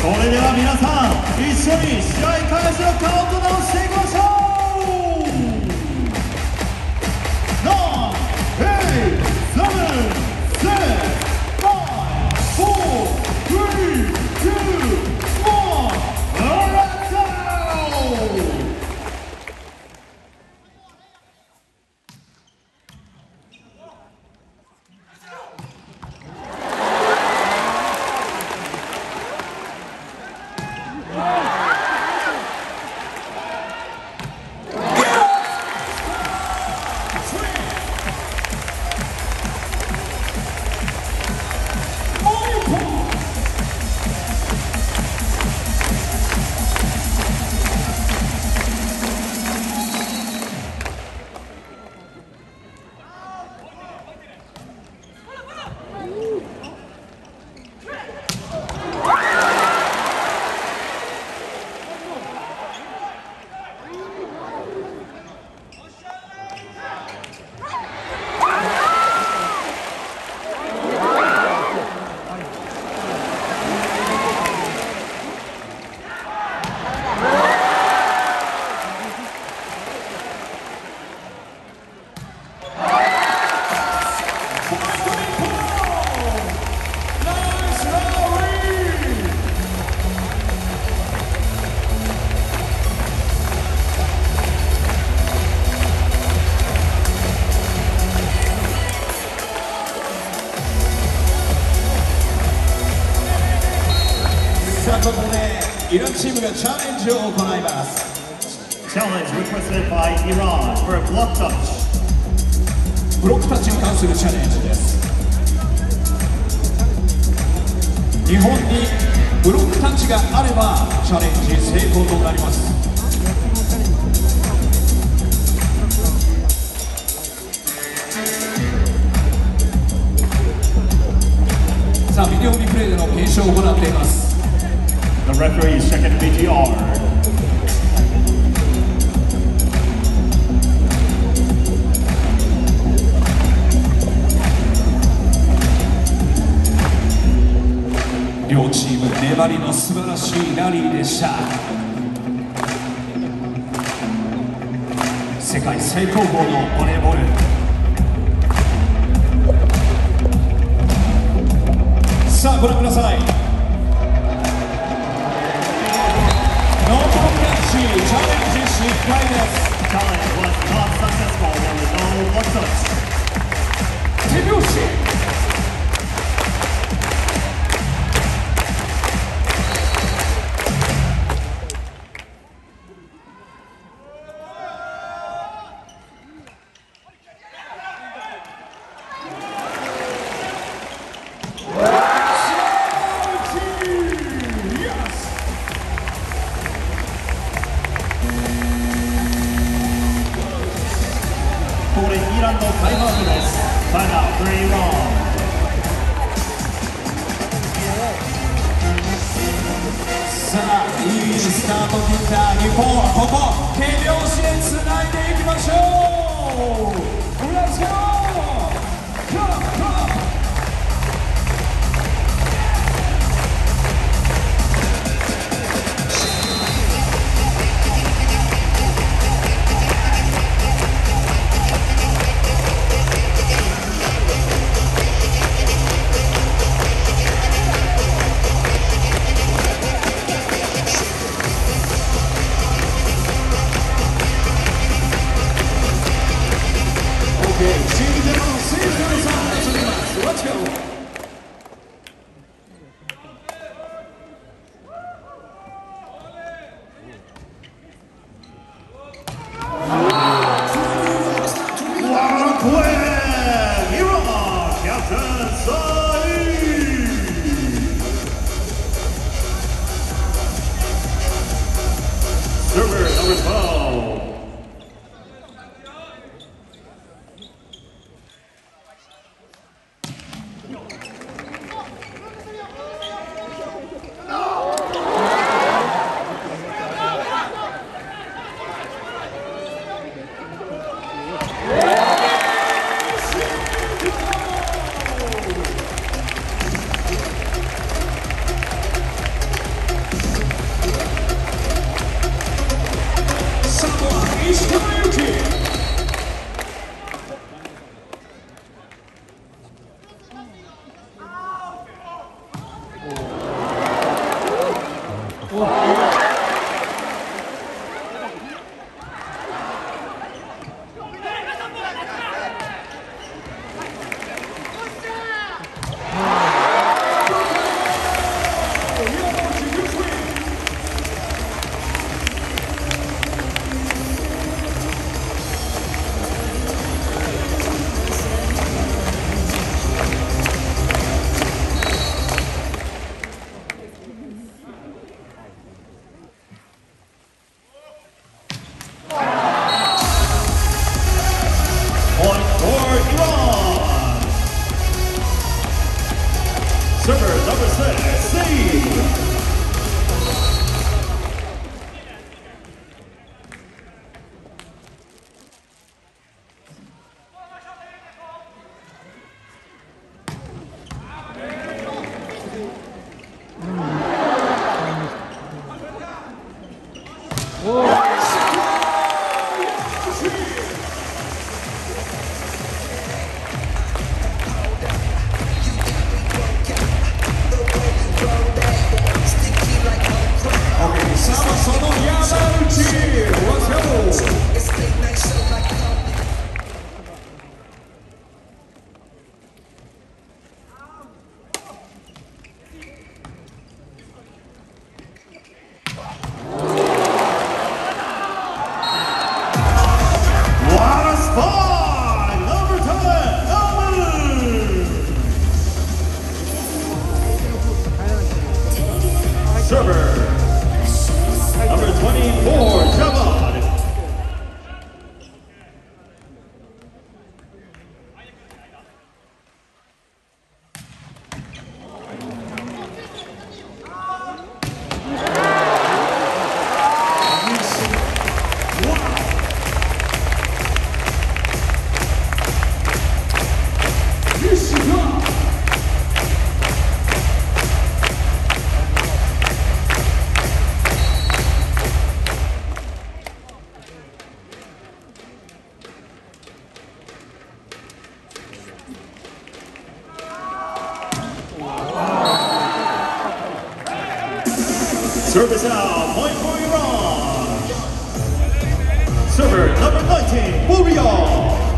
それでは皆さん一緒に試合開始のカウントダウンしていきましょうチャレンジを行います。Challenge requested by Iran for a block touch. ブロックタッチに関するチャレンジです。日本にブロックタッチがあればチャレンジ成功となります。さあビデオリプレイでの検証を行っています The referee is checking VTR. 両チーム粘りの素晴らしいラリーでした世界最高峰のバレーボールさあご覧ください Talent was not successful when no losses. 手拍子 with Service out, point for Iran. Server number 19, Burial.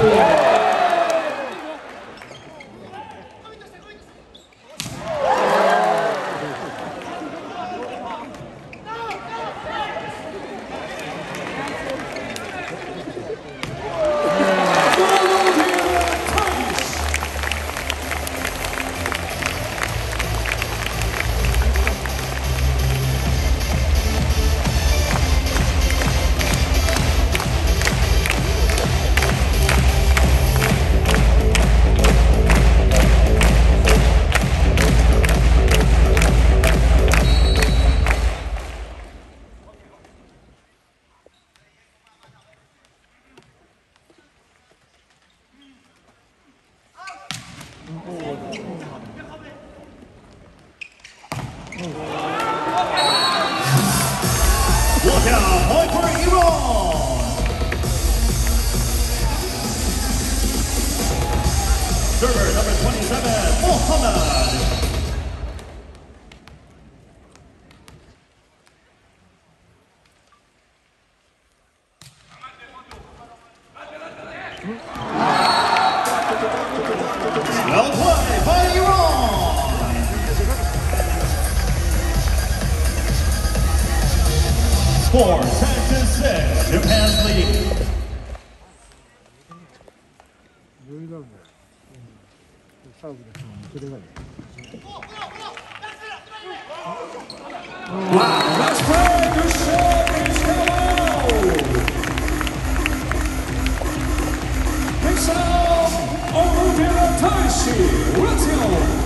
Volodymyr 27, Mohammed. Well played by Iran. Score 10 to 6. Japan's leading. 싸우기가 좀 그래가지고. 와, let's play the show, Mixel, Overhero Taishi, Ratio.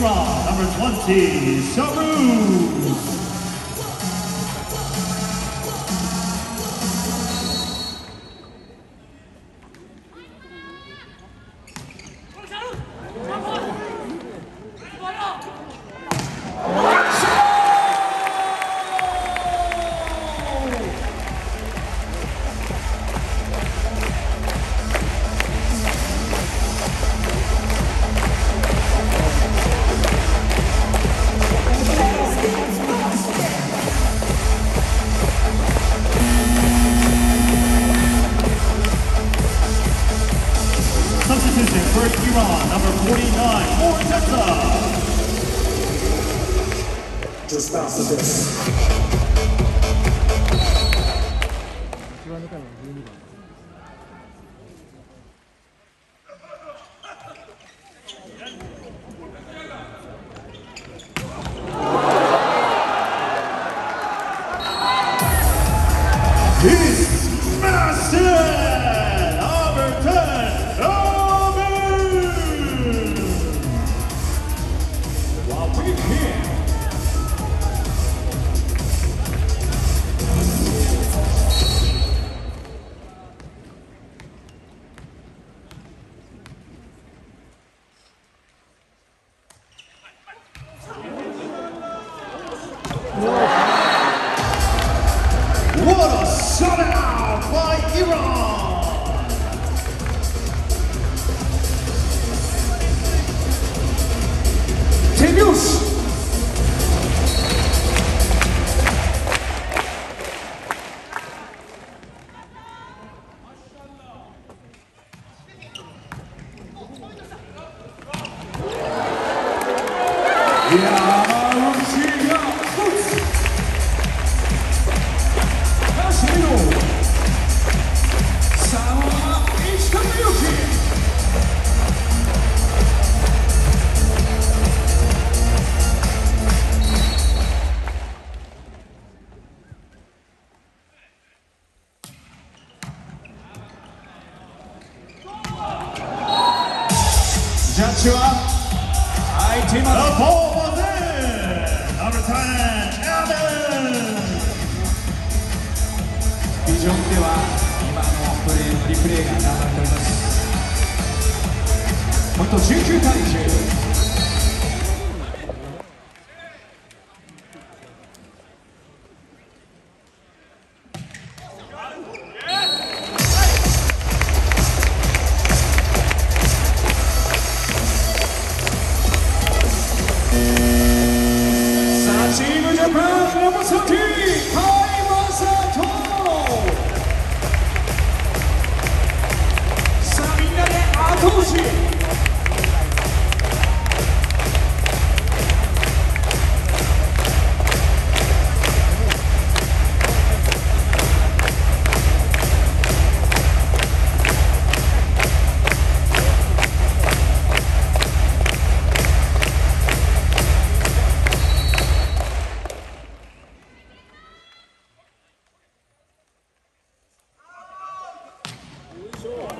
For number 20, Shahruz. 一 박성진 Great one!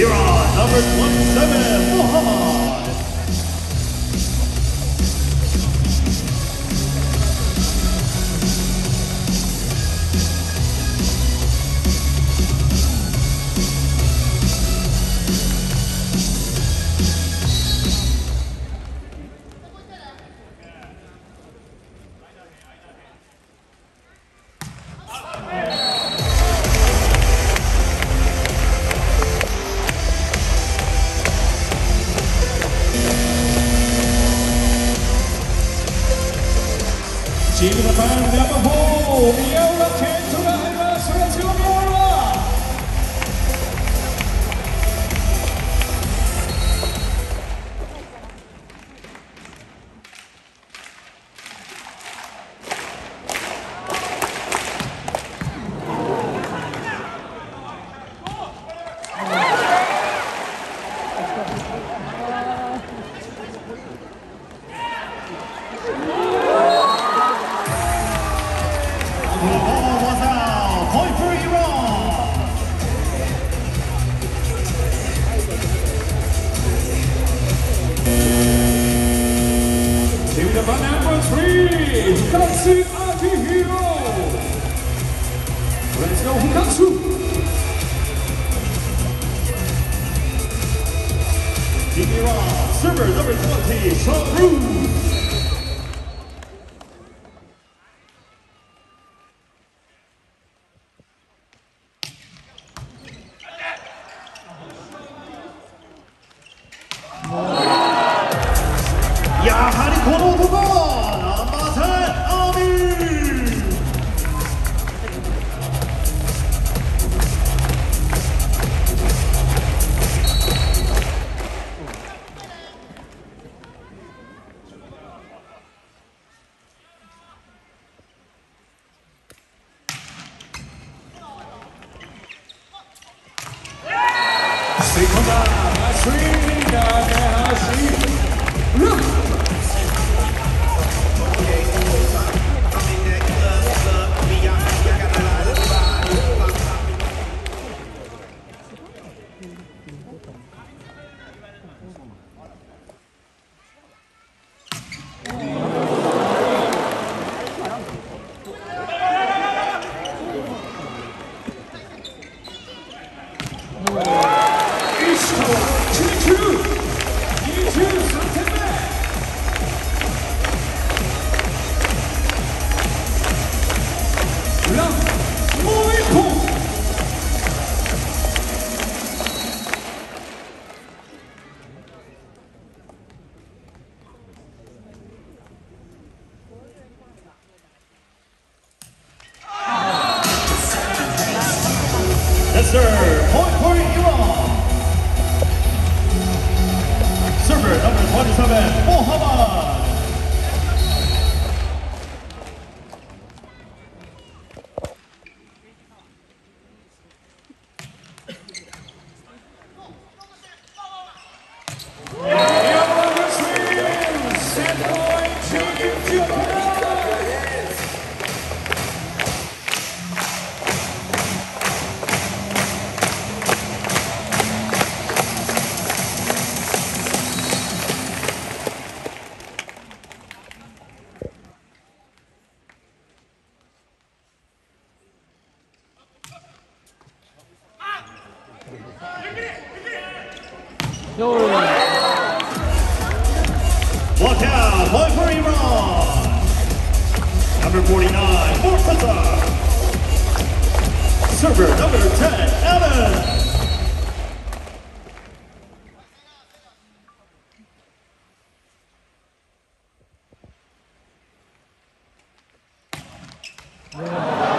Iran, number 27, Muhammad. Stephen Levine, number four, Viola Kenya. for number three, Hikatsu Akihiro. Let's go, Hikatsu. Kikira, server number 20, Sean Bruce. Queen Dana Não.